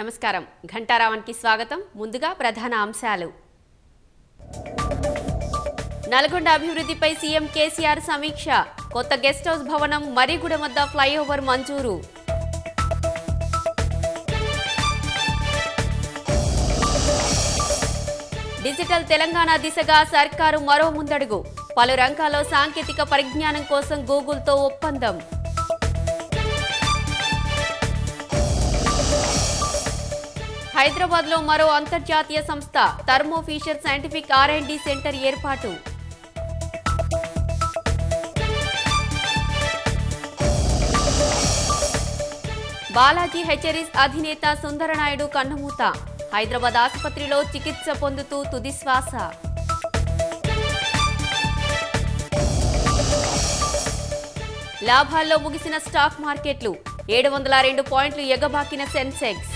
నమస్కారం. ఘంటారావానికి స్వాగతం. ముందుగా ప్రధాన అంశాలు. నల్గొండ అభివృద్ధిపై సీఎం కేసీఆర్ సమీక్ష. కొత్త గెస్ట్ హౌస్ భవనం మరిగూడెం వద్ద ఫ్లైఓవర్ మంజూరు. డిజిటల్ తెలంగాణ దిశగా సర్కారు మరో ముందడుగు. పలు రంగాల్లో సాంకేతిక పరిజ్ఞానం కోసం గూగుల్తో ఒప్పందం. హైదరాబాద్లో మరో అంతర్జాతీయ సంస్థ Thermo Fisher Scientific R and D centre ఏర్పాటు. బాలాజీ హెచ్చరీస్ అధినేత సుందరనాయుడు కన్నుమూత. హైదరాబాద్ ఆసుపత్రిలో చికిత్స పొందుతూ తుది శ్వాస. లాభాల్లో ముగిసిన స్టాక్ మార్కెట్లు. ఏడు వందల రెండు పాయింట్లు ఎగబాకిన సెన్సెక్స్.